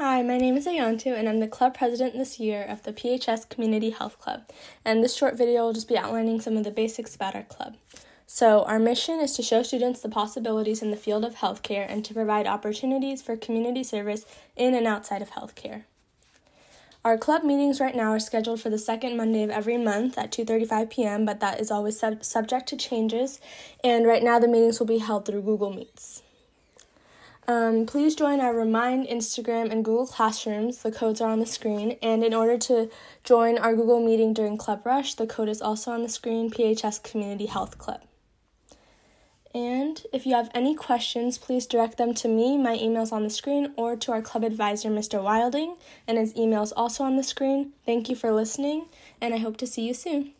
Hi, my name is Ayantu, and I'm the club president this year of the PHS Community Health Club. And this short video will just be outlining some of the basics about our club. So, our mission is to show students the possibilities in the field of healthcare and to provide opportunities for community service in and outside of healthcare. Our club meetings right now are scheduled for the second Monday of every month at 2:35 p.m., but that is always sub- subject to changes. And right now the meetings will be held through Google Meets. Um, please join our Remind Instagram and Google Classrooms. The codes are on the screen. And in order to join our Google meeting during Club Rush, the code is also on the screen PHS Community Health Club. And if you have any questions, please direct them to me. My email's on the screen, or to our club advisor, Mr. Wilding, and his email is also on the screen. Thank you for listening, and I hope to see you soon.